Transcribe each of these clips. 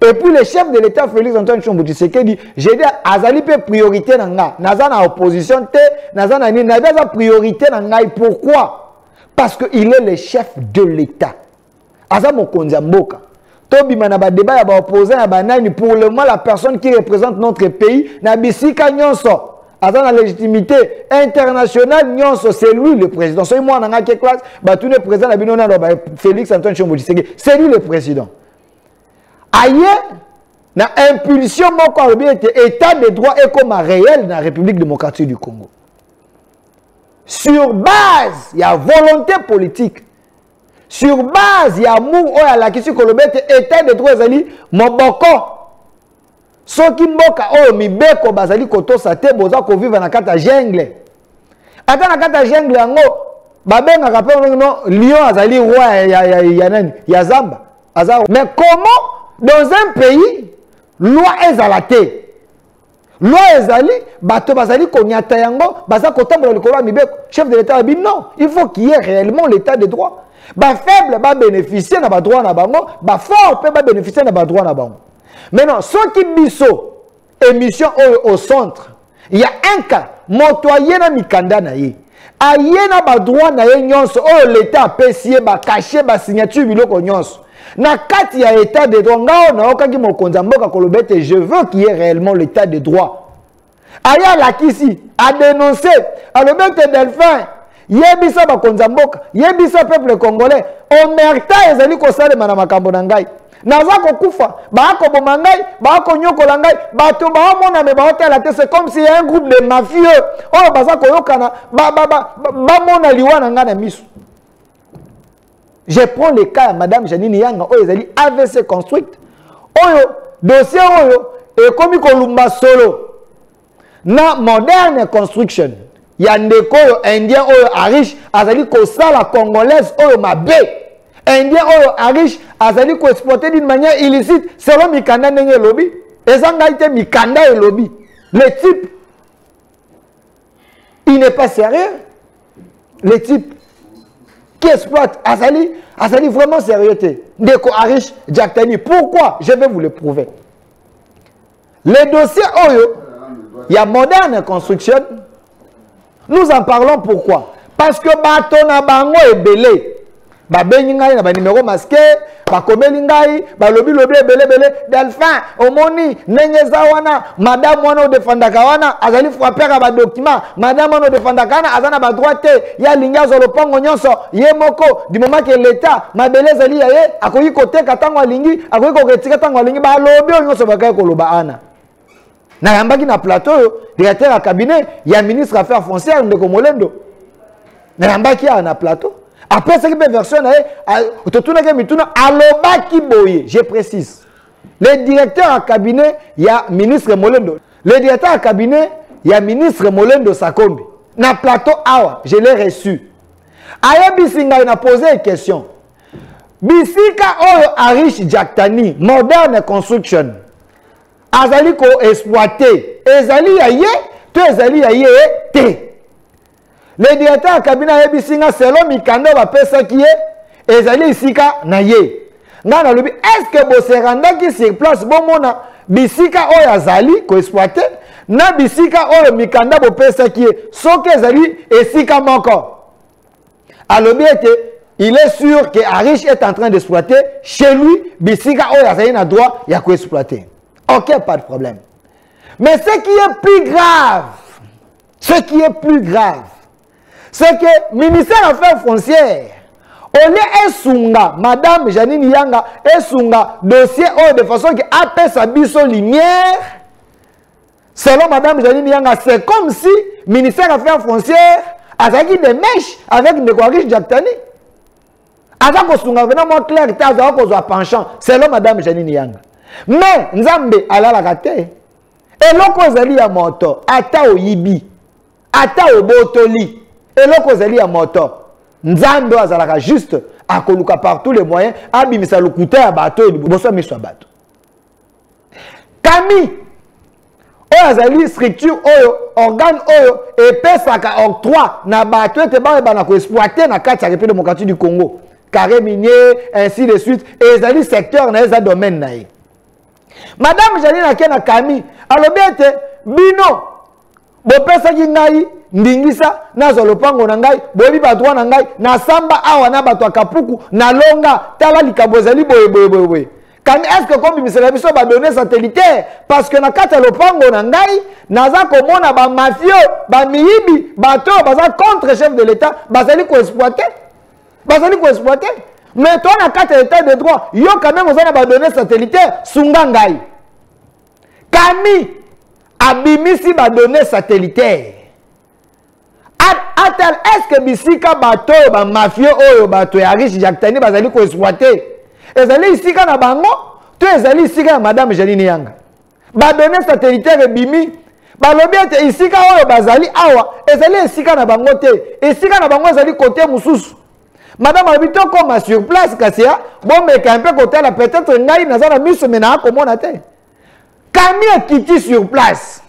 et puis le chef de l'état félix antoine tshombo tshisekedi je dis azali mpe priorité na nga naza na opposition te naza na nini nayebi aza priorité na ngai pourquoi parce que il est le chef de l'état aza mokonzi ya mboka tobima na badeba ya baopposant ya banani pour le moment la personne qui représente notre pays na bisika nyonso aza na légitimité internationale nyonso c'est lui le président soki mwana nga ke classe batuni président na bino nano félix antoine chombo tshiseke c'est lui le président aye na impulsion moko alobi ete état de droit ekoma réel na république démocratique du congo sur base ya volonté politique sur base ya amour oyo alakisi koloba ete état de droit ezali moboko soki mboka oyo mibeko bazali kotosa te boza koviva na kati ya jungle ata na kati ya jungle yango babengaka mpe ndenge no lion azali roi ya, ya, ya, ya nani ya zamba aza mais comment dans un pays loi ezala te loi ezali bato bazali konyata yango baza kotambola likolo ya mibeko chef de l'état abi non il faut qu'il y ait réellement l'état de droit bafaible babénéficie na badroit na bango bafort mpe babénéficie na badroit na bango maintenant soki biso émission oyo au centre ya un cas moto aye na mikanda na ye aye na badroit na ye nyonso oyo leta apesi ye bakashe basignature biloko nyonso na kati ya état de droit ngai oyo nayokaki mokonzi ya mboka koloba ete je veux qu'il y ait réellement l'état de droit aye alakisi adenonse alobi ete delphin yebisa bakonzi ya mboka yebisa peuple congolais omerta ezali kosalema na makambo na ngai naza kokufa baakoboma ngai baakonyokola ngai bato baomona me baotala te c'est comme si ya un groupe de mafieux oyo baza koyokana bamona ba, ba, ba, liwa na ngai na miso je prends le cas ya madame janine yanga oyo ezali avc construite oyo dossier oyo ekomi kolumba solo na moderne construction ya ndeko oyo indien oyo ariche azali kosala congolaise oyo mabe indien oyo ariche azali koexploite d'une manière illicite selon mikanda ndenge elobi eza ngai te mikanda elobi le type il n'est pas sérieux le type exploite Azali, Azali vraiment sérieux. qu'on arrive Jack Pourquoi Je vais vous le prouver. Les dossiers Oyo, oh il y a moderne Construction. Nous en parlons pourquoi Parce que Batona Bango est belé. babengi ngai na banimero maske bakomeli ngai balobi lobi ebele ebele delphin omoni ndenge eza wana madame wana odefandaka wana azali frappeur ya badokima madame wana odefandaka wana aza na badroit te ye alingi azwa lopango nyonso ye moko dimomaki leta mabele ezali ya ye akoki koteka ntango alingi akoki koketika ntango alingi balobi oyo nyonso bakaki koloba ana nayambaki na plateau oyo directeur ya cabinet ya ministre affaire foncière ndeko molendo nayambaki awa na plateau apesaki mpe version na ye totunaki mituna alobaki boye je précise le directeur ya cabinet ya ministre molendo le directeur ya cabinet ya ministre molendo sakombi na plateau awa je l'ai reçu ayebisi ngai na pose question bisika oyo arish jaktani moderne construction azali ko exploite ezali ya ye to ezali ya ye te le directeur ya kabine ayebisi nga selo mikanda oyo bapesaki ye ezali esika na ye ngai nalobi estce boserandaki sur place bomona bisika oyo azali koexploite na bisika oyo mikanda bopesaki ye soki ezali esika moko alobi ete il est sûr que arish est en train d'exploiter chez lui bisika a Zali na droit ya koexploite ok pas de problème mais ce qui est plus grave ce qui est plus grave c'est que ministère affaires foncières un esunga madame janine yanga esunga dossier O, de façon ke sa son lumière selon madame jani miyanga c'est comme si ministère affaire frontière azalaki de meche avec ndeko ya riche jactani aza kosunga vena mwa claire te azala kozwa penchant selon madame jani miyanga mais nzambe alalaka te eloko ezali ya moto ata oyibi ata obotoli eloko ezali ya moto nzambe oyo azalaka juste akoluka par tous les moyens abimisa lokuta ya bato oyo liboso ya miso ya bato kami oyo azali structure oyo organe oyo epesaka octroi na bato ete bayeba na koexploite na kati ya repede mokati du congo carré minier ainsi de suite ezali secteur na ye eza domaine na ye madame janine ake na kami alobi ete bino bopesaki ngai ndingisa nazwa lopango na ngai boyebi badroit na ngai nasamba awa na bato ya kapuku nalonga tala likambo ezali boye boye boye boye kani eske kobimisela biso badone satellitaire parce que na kati ya lopango na ngai naza komona bamafio bamiyibi bato oyo baza contre chef de l'état bazali koexploite bazali koexploite mais toi na kati ya état de droit yo quand même oza na badone satellitaire sunga ngai kani abimisi badonne satellitaire atal eske bisika bato oyo bamafie oyo bato ya riche jactani bazali koexploite ezali esika na bango to ezali esika ya madame janine yanga badonne satellitaire ebimi balobi ete esika oyo bazali awa ezali esika na bango te esika na bango ezali kote mosusu madame alobi tokoma sur place kasi ya bomeka mpe kotala peut-être ngai naza na miso me naa komona te kami akiti sur place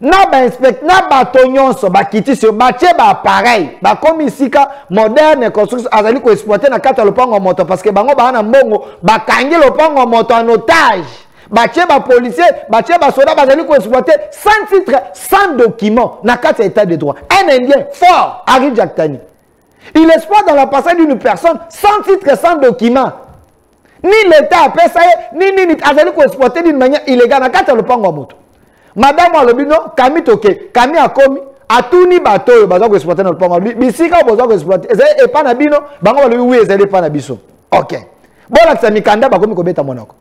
na bainspecte na bato nyonso bakiti sur batye baappareil bakomi esika moderne construction azali koexploite na kati ya lopango ya moto parce que bango baa na mbongo bakangi lopango ya moto en otage batie bapolicier batie basoda bazali koexploite sans titre sans document na kati ya état de droit un indien fort ari jaktani il exploite dans la passage d'une personne sans titre sans document ni l'état apesa ye ni nini azali koexploite d'une manière illégal na kati ya lopango ya moto madamu alobi no kami toke kami akomi atuni bato oyo baza koexploite na lopango alobi bisika oyo boza koexploite ezali epa na bino bango balobi wi ezali epa na biso ok bolakisa mikanda bakomi kobeta monoko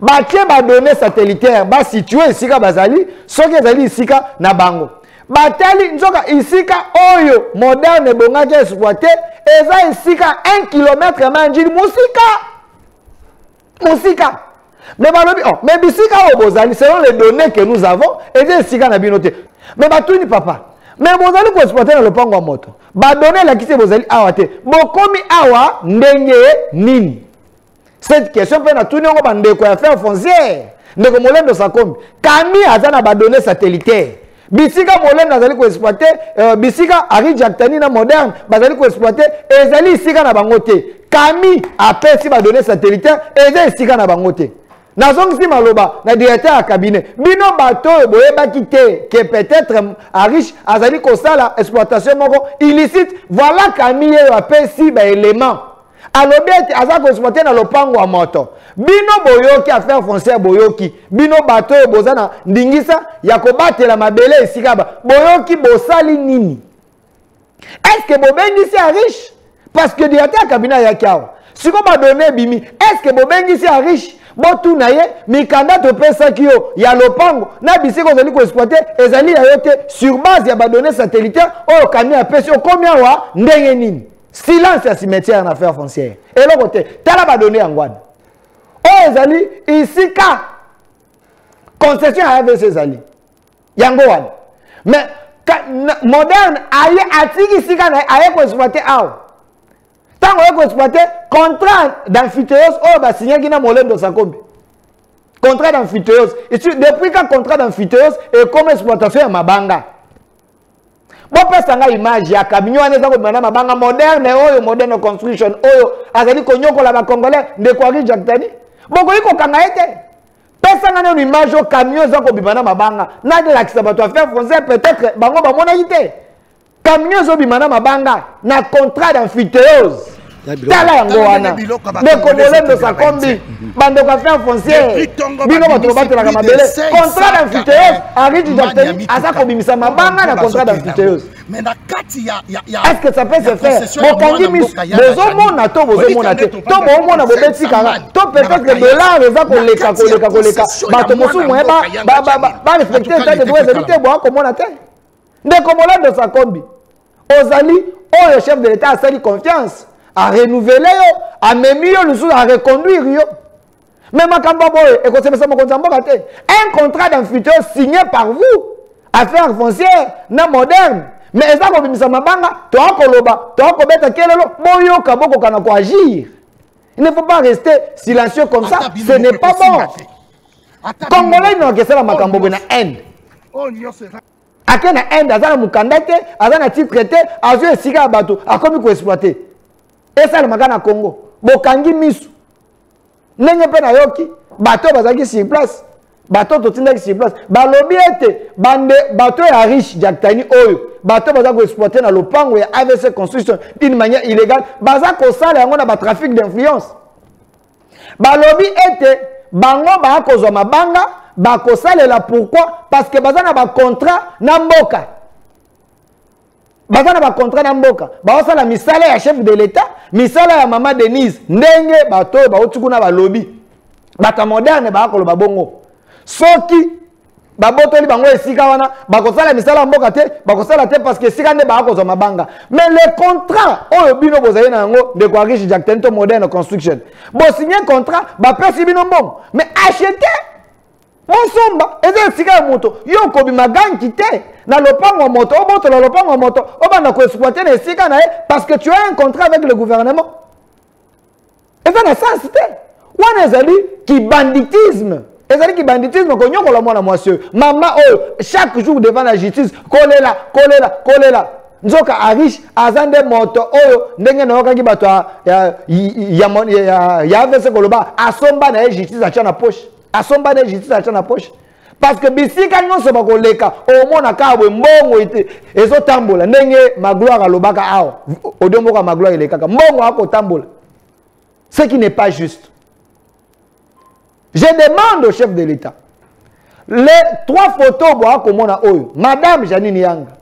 batie badonne satellitaire basitue esika bazali soki ezali esika na bango batali nzoka esika oyo moderne ebongaki exploite eza esika 1 kilometre ma njili mosika mosika me balobi oh, me bisika oyo bozali selon les données que nous avons eza esika na bino te me batuni papa me bozali koexploite na lopango ya moto badonne elakisi bozali awa te bokomi awa ndenge nini cette question mpe natuni yango bandeko ya fer foncière ndeko molendo sakombi kami aza na badonne satellitaire bisika molendo azali koexploite euh, bisika arijaktani na moderne bazali koexploite ezali esika na bango te kami apesi badonne satellitaire eza esika na bango te nazongisi maloba na directeur ya cabinet bino bato oyo boyebaki te ke peut-être ariche azali kosala exploitation moko illicite voilà kami yeyo apesi baélément alobi ete aza kozwa te na lopango ya moto bino boyoki affaire foncière boyoki bino bato oyo boza na ndingisa ya kobatela mabele esika ba boyoki bosali nini estce bobengisi ya riche parce que directeur ya kabine ayaki awa sikoyo badone ebimi estce bobengisi ya riche botuna ye mikanda topesaki yo ya lopango na bisika ozali koexploite ezali ya yo te sur base ya badone satellitaire oyo kami apesi okomi awa ndenge nini silence ya cimetière na affaire foncière eloko te tala badone yango wana oyo ezali isika concession ya avc ezali yango wana mais moderne aye atiki sika na ye aye koexploite awa ntango oye koexploite contrat d'amphithéose oyo basignaki na molendo sakombi contrat d'amphithéose depuis ka contrat d'amphithéose ekoma exploitation ya mabanga bopesa ngai image ya camion wana eza kobima na mabanga moderne oyo moderne construction oyo azali konyokola bacongolais ndeko ari jactani bokoki kokanga ye te pesa ngai nanu image oyo camion eza kobima na mabanga nalakisa bato ya fer français peut-être bango bamonaki te camion ezobima na mabanga na contrat d'amphithéose tala yango wana ndeko bolendo sa kombi bandeko ya fin foncière bino bato bobatelaka mabele contrat d'infiteose aridi dapteni aza kobimisa mabanga na contrat d'infiteose est-ce que ça peut se faire bokangi miso bozomona to bozomona te to boomona bobeti kaka to peut-être dollar eza koleka koleka koleka bato mosusu moye barespecte etat de droit ezali te boya komona te ndeko bolendo sa kombi ozali oyo chef de l'etat asali confiance arenouvele yo amemi yo lisusu areconduire yo me makambo ya boye ekosepesa mokonzi ya mboka te un contrat d'infuture signé par vous affaire foncière na moderne me eza kobimisa mabanga toa koloba toa kobeta kelelo boyoka bokoka na koagir il ne faut pas rester silencieux comme ça ce n'est pas bon congolais nokesala makambo boye na inde ake na inde aza na mokanda te aza na titre te azwi esika ya bato akomi koexploite esalemaka na congo bokangi misu ndenge mpe nayoki bato oyo bazalaki sur place bato oyo totindaki sur place balobi ete bande bato ya riche jaktani oyo bato baza koexploite na lopango ya avc construction d'une manière illégale baza kosala yango na batrafic d'influence balobi ete bango baakozwa mabanga bakosalela pourquoi parce que baza na bacontrat na mboka baza na bacontrat na mboka baosala misala ya chef de l'etat misala ya mama denise ndenge bato oyo bauti kuna balobi bato ya moderne baakoloba bongo soki babotoli bango esika wana bakosala misala ya mboka te bakosala te parce que esika nde baya kozwa mabanga mais le contrat oyo bino bozali na yango ndeko ariche jacten to moderne construction bosigne contrat bapesi bino mbongo mais achete bosomba eza esika ya moto yo okobima ganki te na lopango ya moto obotola lopango ya moto obanda koexploite na esika na ye parce que tu as un contrat avec le gouvernement eza na sens te wana ezali kibanditisme ezali kibanditisme konyokola mwana mwasi oyo mama oyo chaque jour devant la justice kolela kolela kolela nzoka ariche aza nde moto oyo ndenge nayokaki bato ya, ya, ya, ya, ya, ya avc koloba asomba na ye justice atya na poche asomba na ye justice atya na poche parce que bisika nyonso bakoleka omona kaka boye mbongo ezotambola ndenge magloire alobaka awa odio moko ya magloire elekaka mbongo akotambola ce qui n'est pas juste je demande au chef de l'état les trois photos boa komona oyo madame janine yanga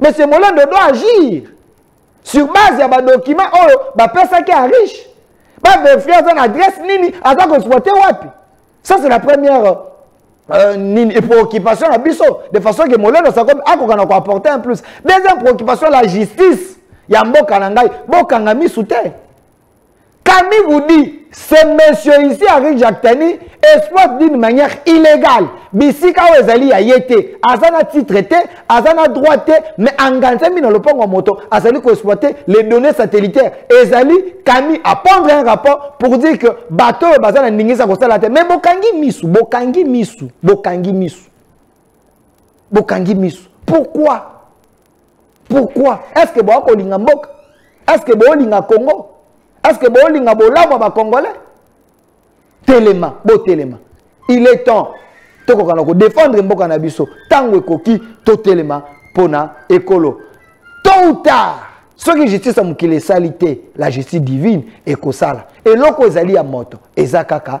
monsieur molendo doit agir sur base ya badocument oyo bapesaki ya riche baverifie aza na adresse nini aza koexploite wapi ça c'est la première euh, Euh, nini préoccupation na biso de façon ke molendo sakomi akoka na koapporte un plus deuxième préoccupation la justice ya mboka na ngai bokanga misu te Kami vous dit, ce monsieur ici Henri Jactani exploite d'une manière illégale bisika oyo ezali ya ye te aza na titre te aza na droit te mais anganzami na lopango ya moto azali koexploite les données satellitaires ezali kami apondre un rapport pour dire que bato oyo baza na ndingisa kosala te mais bokangi misu bokangi misu bokangi misu bokangi misu pourquoi pourquoi est ce que boya kolinga mboka est ce que bolinga congo est ce que bolinga bolamu ya bacongolais telema botelema il est temps tokoka na kodefendre mboka na biso ntango ekoki totelema mpo na ekolo tôt ou tard soki justice ya mokili esali te la justice divine ekosala eloko ezali ya moto eza kaka